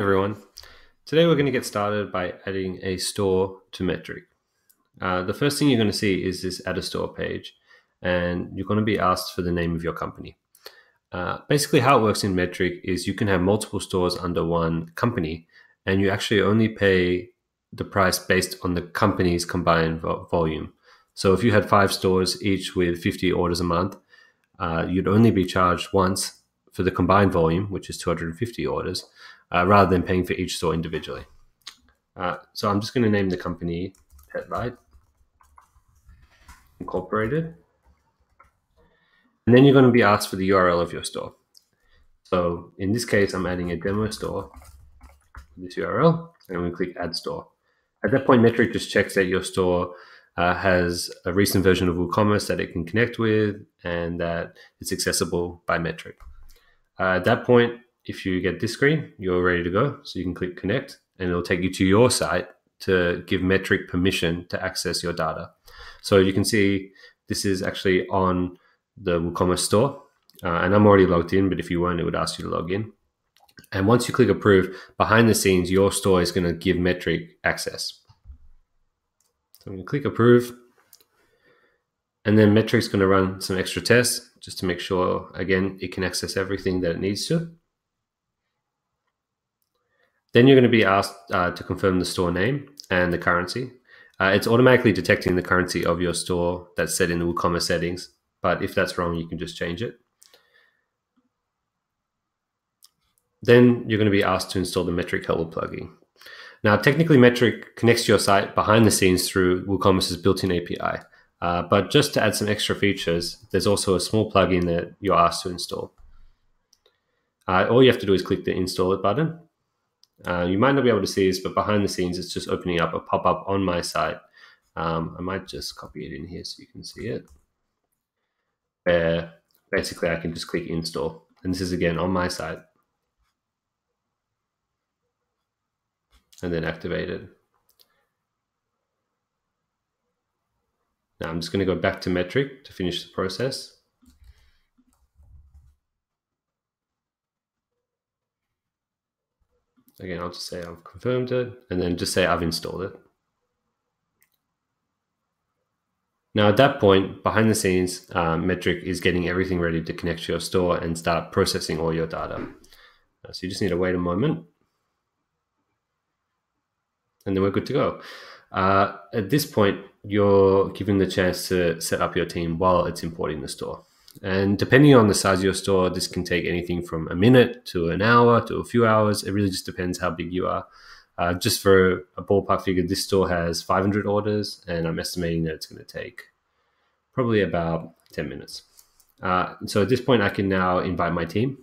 everyone. Today we're going to get started by adding a store to Metorik. Uh, the first thing you're going to see is this add a store page, and you're going to be asked for the name of your company. Uh, basically, how it works in Metorik is you can have multiple stores under one company, and you actually only pay the price based on the company's combined vo- volume. So if you had five stores, each with 50 orders a month, uh, you'd only be charged once for the combined volume, which is 250 orders, uh, rather than paying for each store individually. Uh, so I'm just going to name the company Petlight Incorporated. And then you're going to be asked for the URL of your store. So in this case, I'm adding a demo store, this URL, and to click add store. At that point, Metorik just checks that your store uh, has a recent version of WooCommerce that it can connect with and that it's accessible by Metorik. Uh, at that point, if you get this screen, you're ready to go. So you can click connect and it'll take you to your site to give Metorik permission to access your data. So you can see this is actually on the WooCommerce store. Uh, and I'm already logged in, but if you weren't, it would ask you to log in. And once you click approve, behind the scenes, your store is going to give Metorik access. So I'm going to click approve. And then Metorik's going to run some extra tests just to make sure, again, it can access everything that it needs to. Then you're going to be asked uh, to confirm the store name and the currency. Uh, it's automatically detecting the currency of your store that's set in the WooCommerce settings. But if that's wrong, you can just change it. Then you're going to be asked to install the Metorik Helper plugin. Now, technically, Metorik connects to your site behind the scenes through WooCommerce's built-in API. Uh, but just to add some extra features, there's also a small plugin that you're asked to install. Uh, all you have to do is click the install it button uh, you might not be able to see this, but behind the scenes, it's just opening up a pop up on my site. Um, I might just copy it in here so you can see it. Where basically I can just click install. And this is again on my site. And then activate it. Now I'm just going to go back to Metorik to finish the process. Again, I'll just say I've confirmed it and then just say I've installed it. Now, at that point, behind the scenes, um, Metorik is getting everything ready to connect to your store and start processing all your data. Uh, so you just need to wait a moment. And then we're good to go. Uh, at this point, you're given the chance to set up your team while it's importing the store. And depending on the size of your store, this can take anything from a minute to an hour to a few hours. It really just depends how big you are. Uh, just for a ballpark figure, this store has 500 orders, and I'm estimating that it's going to take probably about 10 minutes. Uh, so at this point, I can now invite my team.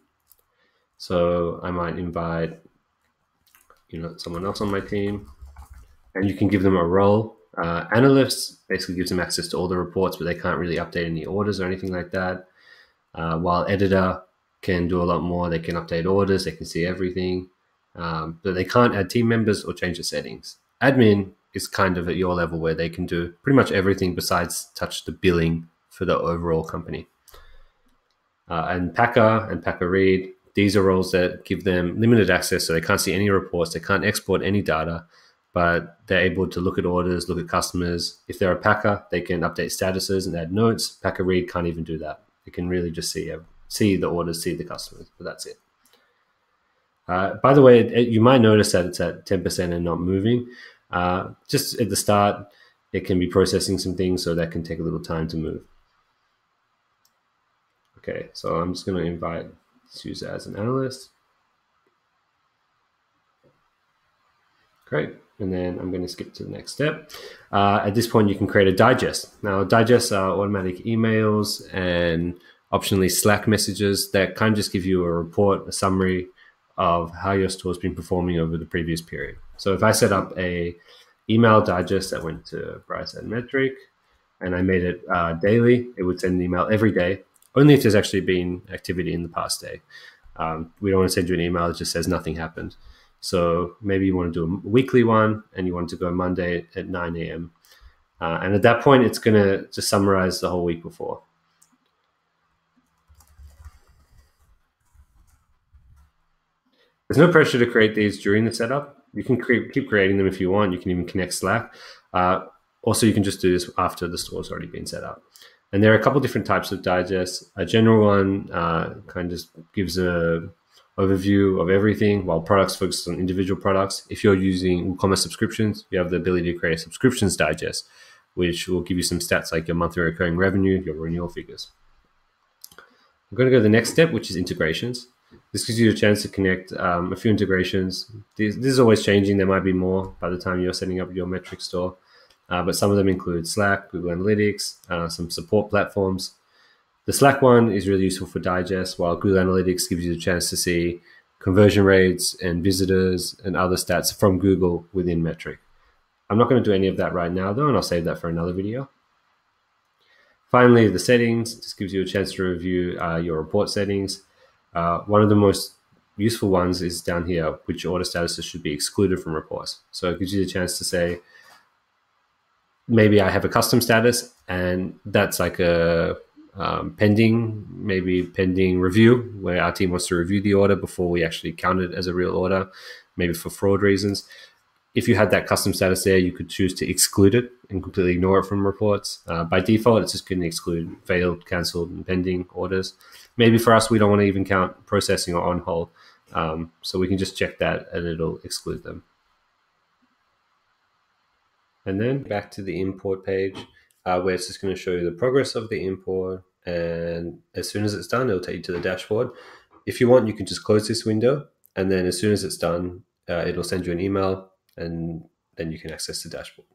So I might invite, you know, someone else on my team, and you can give them a role uh, analysts basically gives them access to all the reports, but they can't really update any orders or anything like that. Uh, while editor can do a lot more, they can update orders, they can see everything, um, but they can't add team members or change the settings. Admin is kind of at your level where they can do pretty much everything besides touch the billing for the overall company. Uh, and Packer and Packer Read, these are roles that give them limited access, so they can't see any reports, they can't export any data but they're able to look at orders, look at customers. If they're a packer, they can update statuses and add notes. Packer Read can't even do that. It can really just see see the orders, see the customers, but that's it. Uh, by the way, it, you might notice that it's at 10% and not moving. Uh, just at the start, it can be processing some things, so that can take a little time to move. Okay, so I'm just going to invite this user as an analyst. Great. And then I'm going to skip to the next step. Uh, at this point, you can create a digest. Now, digests are automatic emails and optionally Slack messages that kind of just give you a report, a summary of how your store has been performing over the previous period. So if I set up a email digest that went to Bryce and Metorik and I made it uh, daily, it would send an email every day, only if there's actually been activity in the past day. Um, we don't want to send you an email that just says nothing happened. So maybe you want to do a weekly one and you want to go Monday at 9 a.m. Uh, and at that point, it's going to just summarize the whole week before. There's no pressure to create these during the setup. You can keep creating them if you want. You can even connect Slack. Uh, also, you can just do this after the store's already been set up. And there are a couple different types of digests. A general one uh, kind of just gives a overview of everything, while products focus on individual products. If you're using WooCommerce subscriptions, you have the ability to create a subscriptions digest, which will give you some stats like your monthly recurring revenue, your renewal figures. I'm going to go to the next step, which is integrations. This gives you a chance to connect um, a few integrations. This, this, is always changing. There might be more by the time you're setting up your Metorik store, uh, but some of them include Slack, Google Analytics, uh, some support platforms. The Slack one is really useful for digest, while Google Analytics gives you the chance to see conversion rates and visitors and other stats from Google within Metorik. I'm not going to do any of that right now, though, and I'll save that for another video. Finally, the settings just gives you a chance to review uh, your report settings. Uh, one of the most useful ones is down here, which order statuses should be excluded from reports. So it gives you the chance to say, maybe I have a custom status and that's like a um, pending, maybe pending review where our team wants to review the order before we actually count it as a real order, maybe for fraud reasons. If you had that custom status there, you could choose to exclude it and completely ignore it from reports. Uh, by default, it's just going to exclude failed, cancelled, and pending orders. Maybe for us, we don't want to even count processing or on hold. Um, so we can just check that and it'll exclude them. And then back to the import page uh, where it's just going to show you the progress of the import. And as soon as it's done, it'll take you to the dashboard. If you want, you can just close this window. And then as soon as it's done, uh, it'll send you an email and then you can access the dashboard.